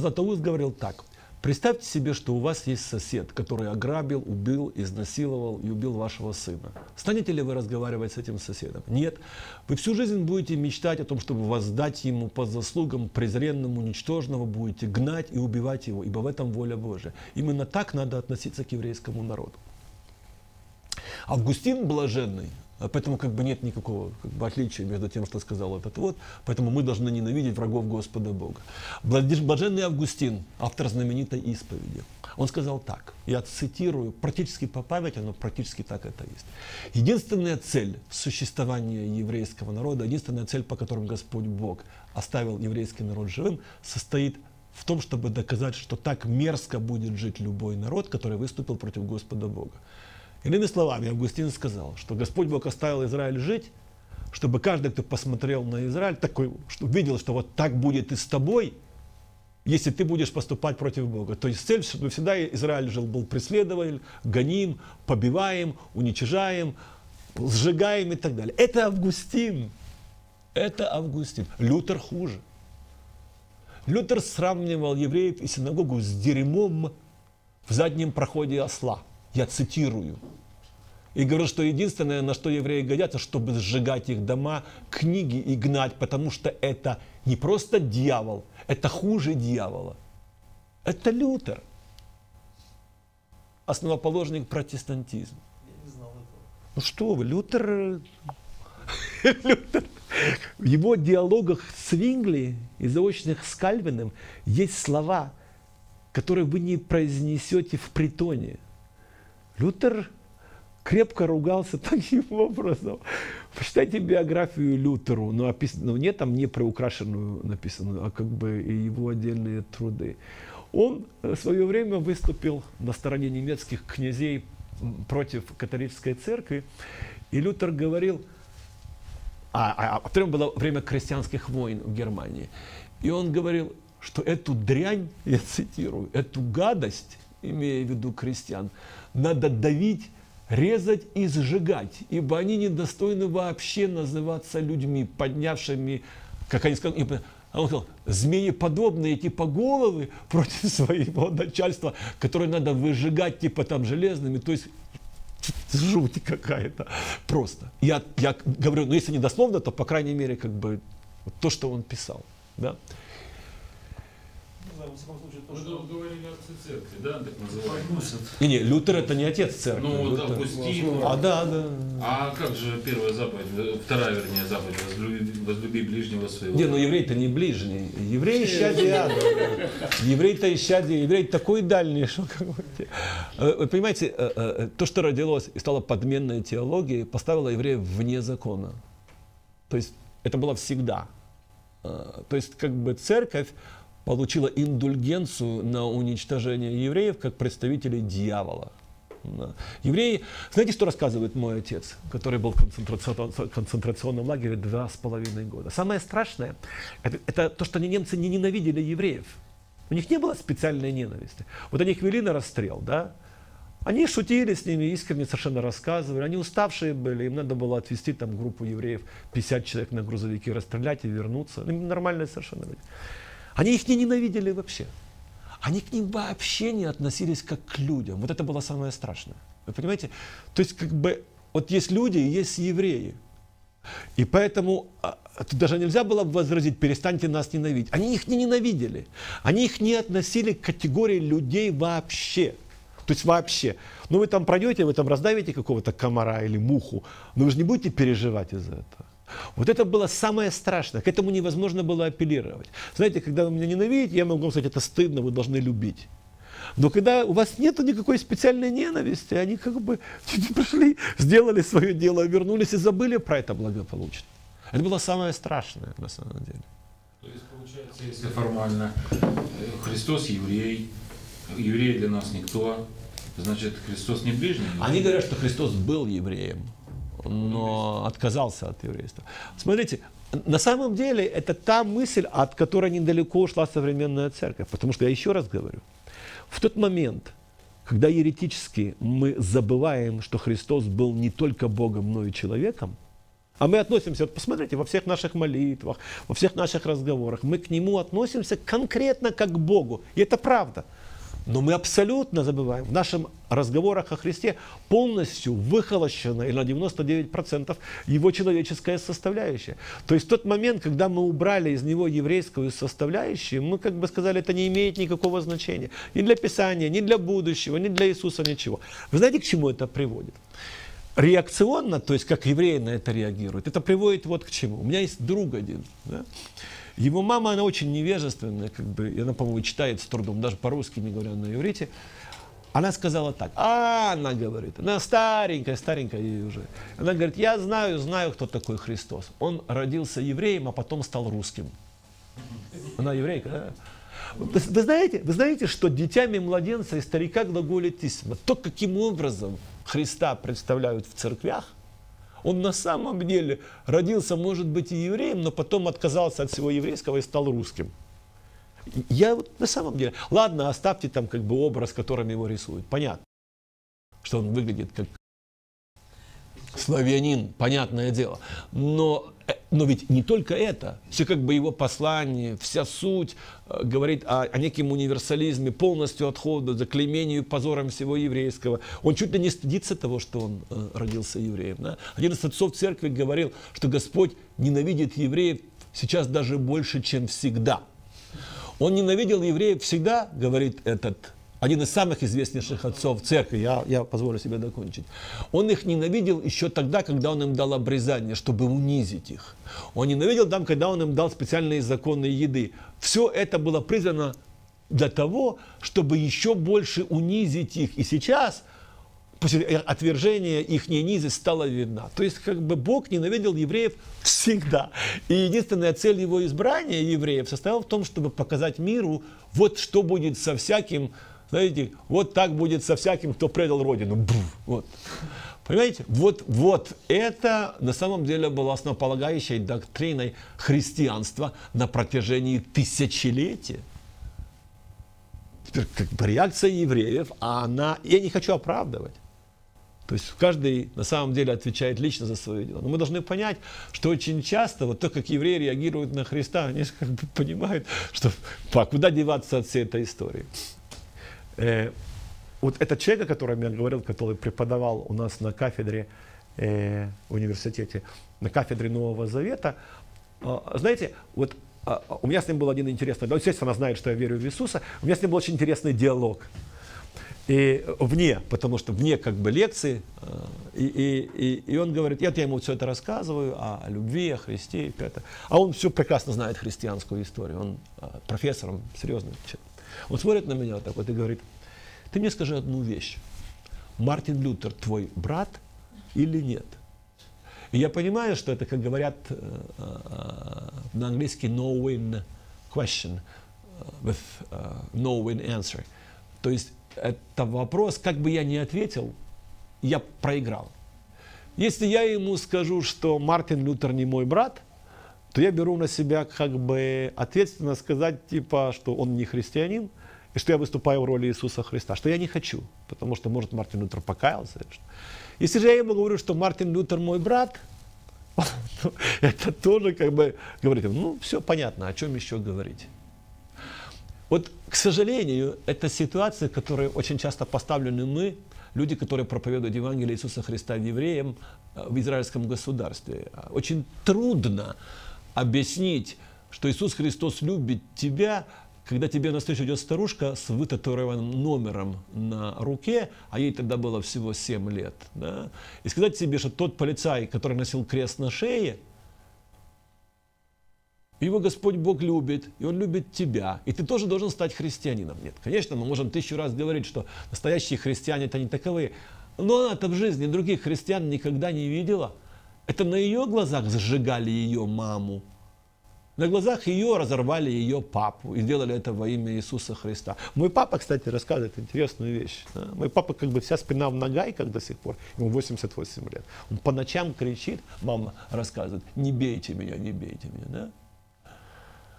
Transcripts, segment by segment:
Златоуст говорил так. Представьте себе, что у вас есть сосед, который ограбил, убил, изнасиловал и убил вашего сына. Станете ли вы разговаривать с этим соседом? Нет. Вы всю жизнь будете мечтать о том, чтобы воздать ему по заслугам презренному, ничтожного, будете гнать и убивать его, ибо в этом воля Божия. Именно так надо относиться к еврейскому народу. Августин Блаженный, Поэтому как бы нет никакого как бы, отличия между тем, что сказал этот вот. Поэтому мы должны ненавидеть врагов Господа Бога. Блаженный Августин, автор знаменитой исповеди, он сказал так, я цитирую, практически по памяти, но практически так это есть. Единственная цель существования еврейского народа, единственная цель, по которой Господь Бог оставил еврейский народ живым, состоит в том, чтобы доказать, что так мерзко будет жить любой народ, который выступил против Господа Бога. Иными словами, Августин сказал, что Господь Бог оставил Израиль жить, чтобы каждый, кто посмотрел на Израиль, такой, что видел, что вот так будет и с тобой, если ты будешь поступать против Бога. То есть цель, чтобы всегда Израиль жил, был преследователь, гоним, побиваем, уничижаем, сжигаем и так далее. Это Августин. Это Августин. Лютер хуже. Лютер сравнивал евреев и синагогу с дерьмом в заднем проходе осла – я цитирую. И говорю, что единственное, на что евреи годятся, чтобы сжигать их дома, книги и гнать, потому что это не просто дьявол, это хуже дьявола. Это Лютер, основоположник протестантизма. Ну что вы, Лютер, Лютер, в его диалогах с Вингли и заочных с Кальвином есть слова, которые вы не произнесете в притоне – Лютер крепко ругался таким образом. Почитайте биографию Лютеру, но, опис... но не там не проукрашенную написанную, а как бы его отдельные труды. Он в свое время выступил на стороне немецких князей против католической церкви, и Лютер говорил, а, а, а потом было время крестьянских войн в Германии, и он говорил, что эту дрянь, я цитирую, эту гадость, имея в виду крестьян, надо давить, резать и сжигать, ибо они недостойны вообще называться людьми, поднявшими, как они сказали, он сказал, змееподобные типа головы против своего начальства, которые надо выжигать типа там железными, то есть жуть какая-то просто. Я, я говорю, ну если не дословно, то по крайней мере как бы то, что он писал. Да? Во всяком случае, то, что... Вы говорили отцы церкви, да, так называемые? Не, не, Лютер это не отец церкви. Ну, вот Лютер... Августин. А, да, да. А как же первая заповедь, вторая, вернее, заповедь, возлюби, возлюби ближнего своего? Не, ну еврей-то не ближний. Еврей исчадие ада. Еврей-то исчадие, еврей такой дальний, что как бы... Э, вы понимаете, э, э, то, что родилось и стало подменной теологией, поставило евреев вне закона. То есть это было всегда. То есть как бы церковь получила индульгенцию на уничтожение евреев как представителей дьявола. Евреи, знаете, что рассказывает мой отец, который был в концентрационном, лагере два с половиной года? Самое страшное, это, это то, что они, немцы не ненавидели евреев. У них не было специальной ненависти. Вот они их вели на расстрел, да? Они шутили с ними, искренне совершенно рассказывали. Они уставшие были, им надо было отвезти там группу евреев, 50 человек на грузовике, расстрелять и вернуться. Им нормальные совершенно люди. Они их не ненавидели вообще. Они к ним вообще не относились как к людям. Вот это было самое страшное. Вы понимаете? То есть, как бы, вот есть люди и есть евреи. И поэтому а, даже нельзя было возразить, перестаньте нас ненавидеть. Они их не ненавидели. Они их не относили к категории людей вообще. То есть вообще. Ну вы там пройдете, вы там раздавите какого-то комара или муху, но вы же не будете переживать из-за этого. Вот это было самое страшное, к этому невозможно было апеллировать. Знаете, когда вы меня ненавидите, я могу сказать, это стыдно, вы должны любить. Но когда у вас нет никакой специальной ненависти, они как бы пришли, сделали свое дело, вернулись и забыли про это благополучно. Это было самое страшное на самом деле. То есть, получается, если формально э, Христос еврей, еврей для нас никто, значит, Христос не ближний? Они говорят, что Христос был евреем но отказался от еврейства. Смотрите, на самом деле это та мысль, от которой недалеко ушла современная церковь. Потому что я еще раз говорю, в тот момент, когда еретически мы забываем, что Христос был не только Богом, но и человеком, А мы относимся, вот посмотрите, во всех наших молитвах, во всех наших разговорах, мы к Нему относимся конкретно как к Богу. И это правда. Но мы абсолютно забываем в наших разговорах о Христе полностью выхолощена или на 99% его человеческая составляющая. То есть тот момент, когда мы убрали из него еврейскую составляющую, мы как бы сказали, это не имеет никакого значения. Ни для Писания, ни для будущего, ни для Иисуса, ничего. Вы знаете, к чему это приводит? Реакционно, то есть как евреи на это реагируют, это приводит вот к чему. У меня есть друг один. Да? Его мама, она очень невежественная, как бы, и она, по-моему, читает с трудом, даже по-русски, не говоря на иврите. Она сказала так, а, она говорит, она старенькая, старенькая ей уже. Она говорит, я знаю, знаю, кто такой Христос. Он родился евреем, а потом стал русским. Она еврейка, да? Вы, вы, знаете, вы знаете, что детьми младенца и старика глаголитиссимо. То, каким образом Христа представляют в церквях, он на самом деле родился, может быть, и евреем, но потом отказался от всего еврейского и стал русским. Я вот на самом деле, ладно, оставьте там как бы образ, которым его рисуют. Понятно, что он выглядит как славянин, понятное дело. Но, э, но ведь не только это. Все как бы его послание, вся суть э, говорит о, о неком универсализме, полностью отходу, заклеймению позором всего еврейского. Он чуть ли не стыдится того, что он э, родился евреем. Да? Один из отцов церкви говорил, что Господь ненавидит евреев сейчас даже больше, чем всегда. Он ненавидел евреев всегда, говорит этот один из самых известнейших отцов церкви, я, я позволю себе докончить. Он их ненавидел еще тогда, когда он им дал обрезание, чтобы унизить их. Он ненавидел там, когда он им дал специальные законы еды. Все это было призвано для того, чтобы еще больше унизить их. И сейчас, после отвержения, их низость стала видна. То есть, как бы Бог ненавидел евреев всегда. И единственная цель его избрания евреев состояла в том, чтобы показать миру, вот что будет со всяким знаете, вот так будет со всяким, кто предал Родину. Бух, вот. Понимаете, вот, вот это на самом деле было основополагающей доктриной христианства на протяжении тысячелетия. Теперь как бы реакция евреев, а она, я не хочу оправдывать. То есть каждый на самом деле отвечает лично за свое дело. Но мы должны понять, что очень часто вот то, как евреи реагируют на Христа, они как бы понимают, что а куда деваться от всей этой истории. Э, вот этот человек, о котором я говорил, который преподавал у нас на кафедре э, университете, на кафедре Нового Завета, э, знаете, вот э, у меня с ним был один интересный, да, естественно, знает, что я верю в Иисуса, у меня с ним был очень интересный диалог. И вне, потому что вне как бы лекции, э, и, и, и, и он говорит, я ему все это рассказываю, о любви, о Христе, и это. а он все прекрасно знает христианскую историю, он э, профессор, он серьезный человек. Он смотрит на меня вот так вот и говорит, ты мне скажи одну вещь. Мартин Лютер твой брат или нет? И я понимаю, что это, как говорят э, э, на английский, no-win question э, with no-win answer. То есть это вопрос, как бы я ни ответил, я проиграл. Если я ему скажу, что Мартин Лютер не мой брат, то я беру на себя как бы ответственно сказать, типа, что он не христианин, и что я выступаю в роли Иисуса Христа, что я не хочу, потому что, может, Мартин Лютер покаялся. Если же я ему говорю, что Мартин Лютер мой брат, это тоже как бы говорит, ну, все понятно, о чем еще говорить. Вот, к сожалению, это ситуация, в которой очень часто поставлены мы, люди, которые проповедуют Евангелие Иисуса Христа евреям э, в израильском государстве. Очень трудно объяснить, что Иисус Христос любит тебя, когда тебе навстречу идет старушка с вытатуированным номером на руке, а ей тогда было всего 7 лет, да, и сказать себе, что тот полицай, который носил крест на шее, его Господь Бог любит, и Он любит тебя, и ты тоже должен стать христианином. Нет, конечно, мы можем тысячу раз говорить, что настоящие христиане это не таковые, но она-то в жизни других христиан никогда не видела. Это на ее глазах сжигали ее маму, на глазах ее разорвали ее папу и сделали это во имя Иисуса Христа. Мой папа, кстати, рассказывает интересную вещь. Да? Мой папа как бы вся спина в нагайках до сих пор, ему 88 лет. Он по ночам кричит, мама рассказывает, не бейте меня, не бейте меня. Да?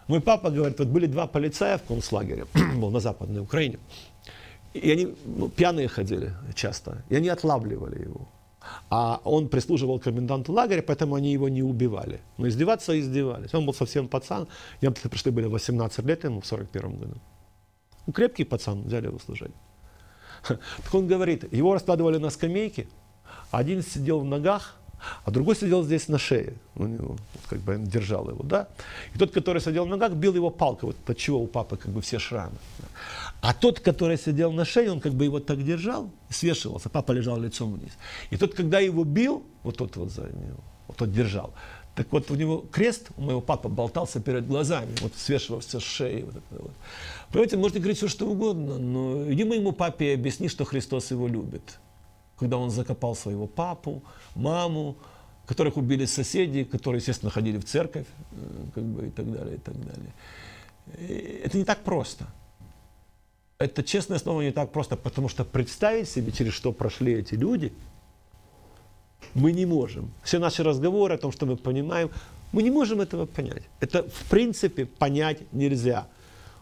Мой папа говорит, вот были два полицая в концлагере, был на Западной Украине, и они ну, пьяные ходили часто, и они отлавливали его. А он прислуживал коменданту лагеря, поэтому они его не убивали. Но издеваться издевались. Он был совсем пацан. Я пришли были 18 лет ему в 41 году. Ну, крепкий пацан, взяли его служить. Так он говорит, его раскладывали на скамейке, один сидел в ногах, а другой сидел здесь на шее, у него, как бы держал его, да. И тот, который сидел на ногах, бил его палкой, вот от чего у папы как бы все шрамы. А тот, который сидел на шее, он как бы его так держал, свешивался, папа лежал лицом вниз. И тот, когда его бил, вот тот вот за него, вот тот держал, так вот у него крест, у моего папы болтался перед глазами, вот свешивался с шеи. Вот это вот. Понимаете, можете говорить все, что угодно, но иди моему папе объясни, что Христос его любит когда он закопал своего папу, маму, которых убили соседи, которые, естественно, ходили в церковь, э, как бы, и так далее, и так далее. И это не так просто. Это, честное слово, не так просто, потому что представить себе, через что прошли эти люди, мы не можем. Все наши разговоры о том, что мы понимаем, мы не можем этого понять. Это, в принципе, понять нельзя.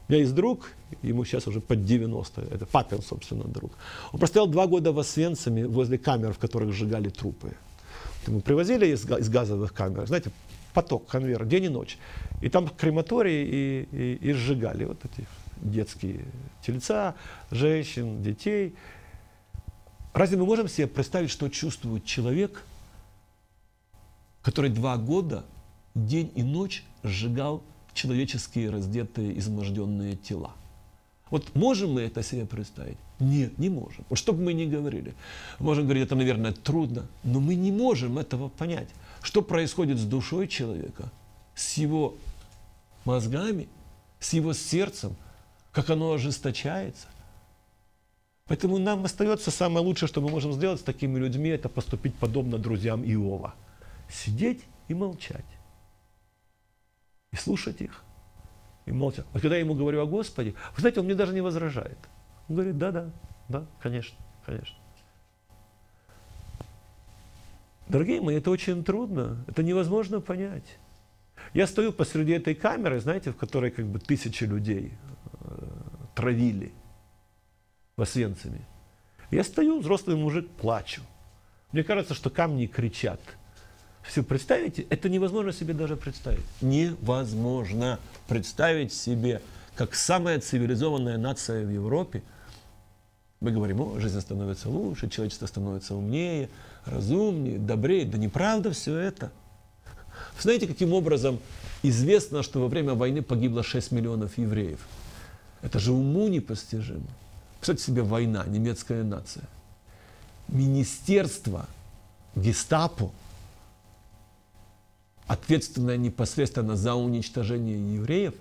Меня есть друг, ему сейчас уже под 90, это папин, собственно, друг. Он простоял два года в Освенциме возле камер, в которых сжигали трупы. Мы привозили из, из газовых камер, знаете, поток, конвейер, день и ночь. И там крематории и, и, и сжигали вот эти детские тельца, женщин, детей. Разве мы можем себе представить, что чувствует человек, который два года, день и ночь сжигал человеческие раздетые, изможденные тела. Вот можем мы это себе представить? Нет, не можем. Вот что бы мы ни говорили. Можем говорить, это, наверное, трудно, но мы не можем этого понять. Что происходит с душой человека, с его мозгами, с его сердцем, как оно ожесточается. Поэтому нам остается самое лучшее, что мы можем сделать с такими людьми, это поступить подобно друзьям Иова. Сидеть и молчать и слушать их, и молча. Вот когда я ему говорю о Господе, вы знаете, он мне даже не возражает. Он говорит, да, да, конечно, конечно. Дорогие мои, это очень трудно, это невозможно понять. Я стою посреди этой камеры, знаете, в которой как бы тысячи людей э, травили в Освенциме. Я стою, взрослый мужик, плачу. Мне кажется, что камни кричат – все представите, это невозможно себе даже представить. Невозможно представить себе, как самая цивилизованная нация в Европе, мы говорим, о, жизнь становится лучше, человечество становится умнее, разумнее, добрее. Да неправда все это. Знаете, каким образом известно, что во время войны погибло 6 миллионов евреев? Это же уму непостижимо. Представьте себе война, немецкая нация. Министерство, гестапо ответственная непосредственно за уничтожение евреев,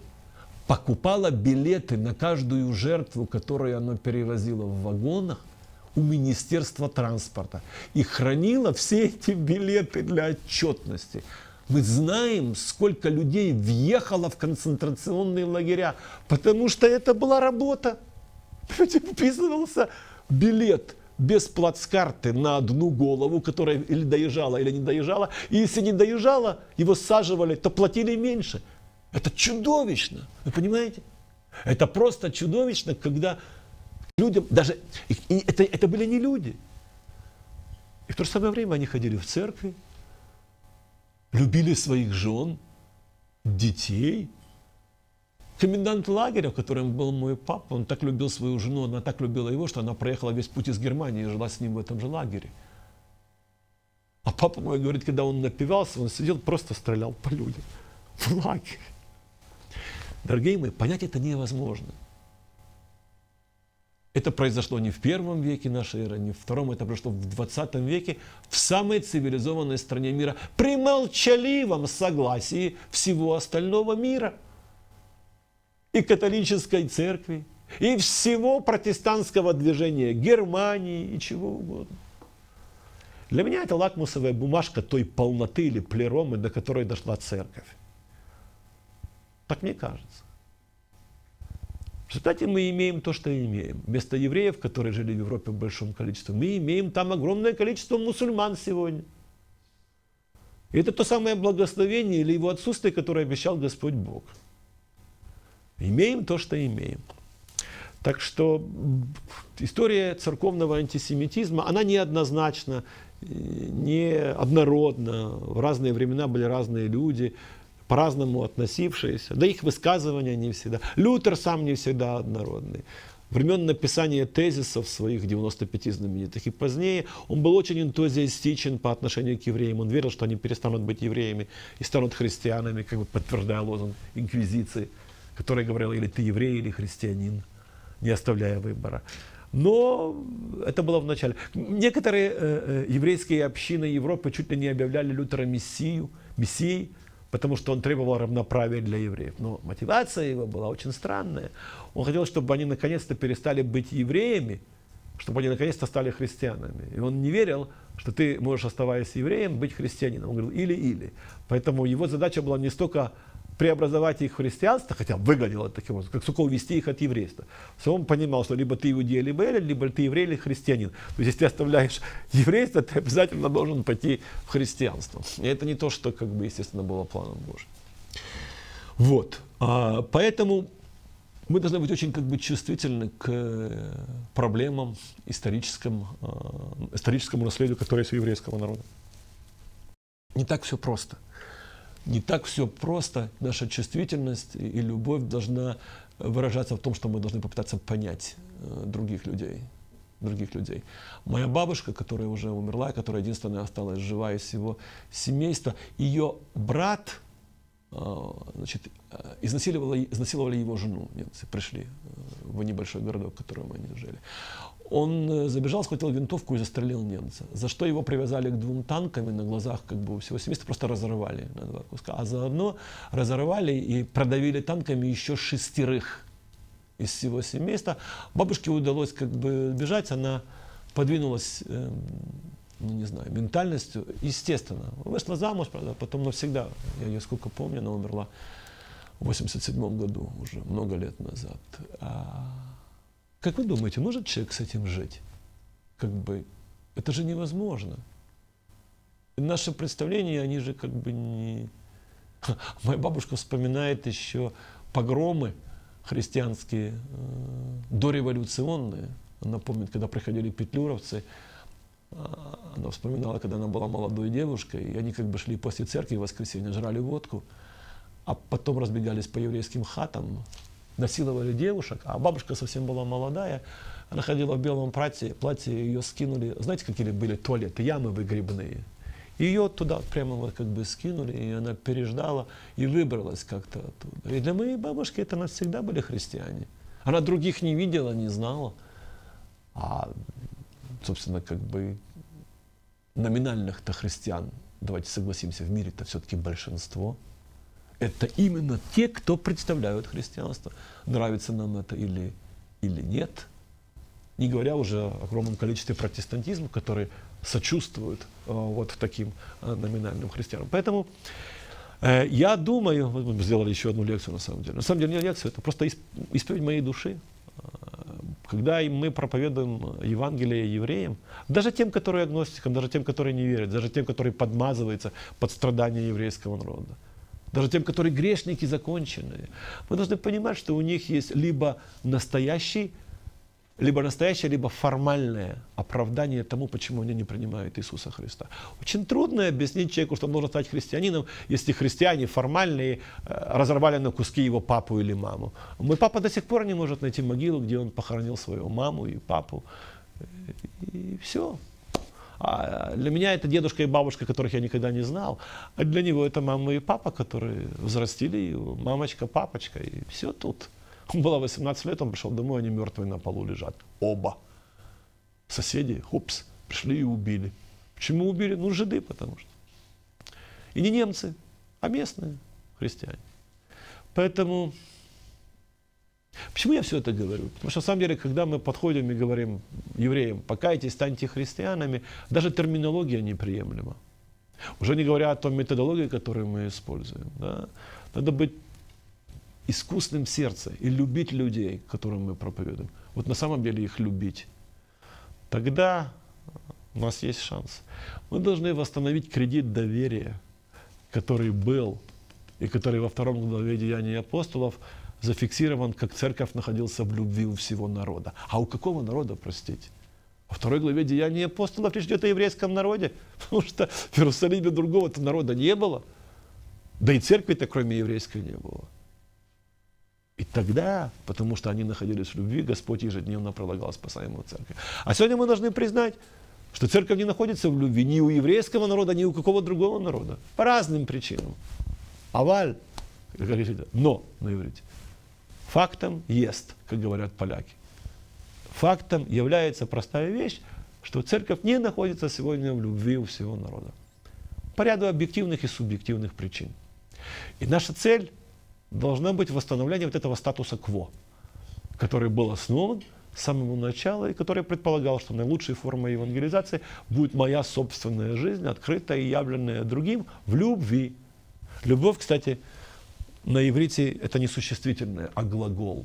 покупала билеты на каждую жертву, которую оно перевозило в вагонах, у Министерства транспорта и хранила все эти билеты для отчетности. Мы знаем, сколько людей въехало в концентрационные лагеря, потому что это была работа. Вписывался билет без плацкарты на одну голову, которая или доезжала, или не доезжала. И если не доезжала, его саживали, то платили меньше. Это чудовищно, вы понимаете? Это просто чудовищно, когда людям, даже и это, это были не люди. И в то же самое время они ходили в церкви, любили своих жен, детей, Комендант лагеря, которым был мой папа, он так любил свою жену, она так любила его, что она проехала весь путь из Германии и жила с ним в этом же лагере. А папа мой говорит, когда он напивался, он сидел, просто стрелял по людям в лагере. Дорогие мои, понять это невозможно. Это произошло не в первом веке нашей эры, не в втором, это произошло в 20 веке в самой цивилизованной стране мира при молчаливом согласии всего остального мира – и католической церкви, и всего протестантского движения Германии и чего угодно. Для меня это лакмусовая бумажка той полноты или плеромы, до которой дошла церковь. Так мне кажется. В результате мы имеем то, что имеем. Вместо евреев, которые жили в Европе в большом количестве, мы имеем там огромное количество мусульман сегодня. И это то самое благословение или его отсутствие, которое обещал Господь Бог. Имеем то, что имеем. Так что история церковного антисемитизма, она неоднозначна. не однородно, в разные времена были разные люди, по-разному относившиеся, да их высказывания не всегда. Лютер сам не всегда однородный. Времен написания тезисов своих 95 знаменитых и позднее он был очень энтузиастичен по отношению к евреям. Он верил, что они перестанут быть евреями и станут христианами, как бы подтверждая лозунг инквизиции, который говорил, или ты еврей, или христианин, не оставляя выбора. Но это было в начале. Некоторые э, э, еврейские общины Европы чуть ли не объявляли Лютера мессию, мессией, потому что он требовал равноправия для евреев. Но мотивация его была очень странная. Он хотел, чтобы они наконец-то перестали быть евреями, чтобы они наконец-то стали христианами. И он не верил, что ты можешь, оставаясь евреем, быть христианином. Он говорил или-или. Поэтому его задача была не столько преобразовать их в христианство, хотя выглядело таким образом, как только увести их от еврейства. Все он понимал, что либо ты иудей, либо эллин, либо ты еврей или христианин. То есть, если ты оставляешь еврейство, ты обязательно должен пойти в христианство. И это не то, что, как бы, естественно, было планом Божьим. Вот. А, поэтому мы должны быть очень как бы, чувствительны к проблемам историческому, э, историческому наследию, которое есть у еврейского народа. Не так все просто не так все просто. Наша чувствительность и любовь должна выражаться в том, что мы должны попытаться понять э, других людей. Других людей. Моя бабушка, которая уже умерла, которая единственная осталась жива из всего семейства, ее брат э, значит, э, изнасиловали, изнасиловали его жену. Немцы пришли в небольшой городок, в котором они жили. Он э, забежал, схватил винтовку и застрелил немца. За что его привязали к двум танкам и на глазах как бы всего семейства просто разорвали на два куска. А заодно разорвали и продавили танками еще шестерых из всего семейства. Бабушке удалось как бы бежать, она подвинулась, э, ну не знаю, ментальностью, естественно. Вышла замуж, правда, потом навсегда, я ее сколько помню, она умерла в 87 году, уже много лет назад. Как вы думаете, может человек с этим жить? Как бы, это же невозможно. Наши представления, они же как бы не... Моя бабушка вспоминает еще погромы христианские, э, дореволюционные. Она помнит, когда приходили петлюровцы, а, она вспоминала, когда она была молодой девушкой, и они как бы шли после церкви в воскресенье, жрали водку, а потом разбегались по еврейским хатам, насиловали девушек, а бабушка совсем была молодая, она ходила в белом платье, платье ее скинули, знаете, какие были туалеты, ямы выгребные. Ее туда прямо вот как бы скинули, и она переждала и выбралась как-то оттуда. И для моей бабушки это навсегда были христиане. Она других не видела, не знала. А, собственно, как бы номинальных-то христиан, давайте согласимся, в мире-то все-таки большинство – это именно те, кто представляют христианство. Нравится нам это или, или нет. Не говоря уже о огромном количестве протестантизма, которые сочувствуют э, вот таким э, номинальным христианам. Поэтому э, я думаю, мы сделали еще одну лекцию на самом деле. На самом деле не лекцию, это просто исповедь моей души. Когда мы проповедуем Евангелие евреям, даже тем, которые агностикам, даже тем, которые не верят, даже тем, которые подмазываются под страдания еврейского народа, даже тем, которые грешники законченные. Мы должны понимать, что у них есть либо настоящий, либо настоящее, либо формальное оправдание тому, почему они не принимают Иисуса Христа. Очень трудно объяснить человеку, что он должен стать христианином, если христиане формальные э, разорвали на куски его папу или маму. Мой папа до сих пор не может найти могилу, где он похоронил свою маму и папу. И все. А для меня это дедушка и бабушка, которых я никогда не знал. А для него это мама и папа, которые взрастили его. Мамочка, папочка, и все тут. Он было 18 лет, он пришел домой, они мертвые на полу лежат. Оба. Соседи, хупс, пришли и убили. Почему убили? Ну, жиды, потому что. И не немцы, а местные христиане. Поэтому Почему я все это говорю? Потому что на самом деле, когда мы подходим и говорим евреям, покайтесь, станьте христианами, даже терминология неприемлема. Уже не говоря о том методологии, которую мы используем. Да? Надо быть искусным сердцем и любить людей, которым мы проповедуем. Вот на самом деле их любить. Тогда у нас есть шанс. Мы должны восстановить кредит доверия, который был и который во втором главе Деяний апостолов – зафиксирован, как церковь находился в любви у всего народа. А у какого народа, простите? Во второй главе Деяния апостолов речь идет о еврейском народе, потому что в Иерусалиме другого-то народа не было. Да и церкви-то кроме еврейской не было. И тогда, потому что они находились в любви, Господь ежедневно предлагал спасаемую церковь. А сегодня мы должны признать, что церковь не находится в любви ни у еврейского народа, ни у какого другого народа. По разным причинам. Аваль, но на иврите. Фактом есть, как говорят поляки. Фактом является простая вещь, что церковь не находится сегодня в любви у всего народа. По ряду объективных и субъективных причин. И наша цель должна быть восстановление вот этого статуса кво, который был основан с самого начала и который предполагал, что наилучшей формой евангелизации будет моя собственная жизнь, открытая и явленная другим в любви. Любовь, кстати, на иврите это не существительное, а глагол.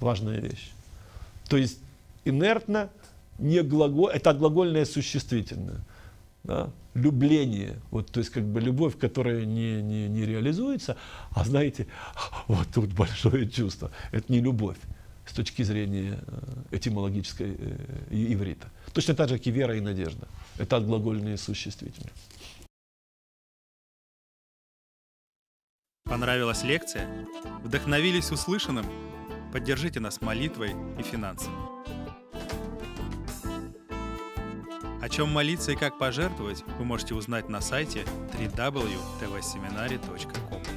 Важная вещь. То есть инертно не глагол, это глагольное существительное да, любление, вот, то есть как бы любовь, которая не, не, не реализуется, а знаете, вот тут большое чувство, это не любовь с точки зрения э, этимологической э, иврита. Точно так же, как и вера и надежда. Это отглагольные существительные. Понравилась лекция? Вдохновились услышанным? Поддержите нас молитвой и финансами. О чем молиться и как пожертвовать, вы можете узнать на сайте www.tvseminary.com.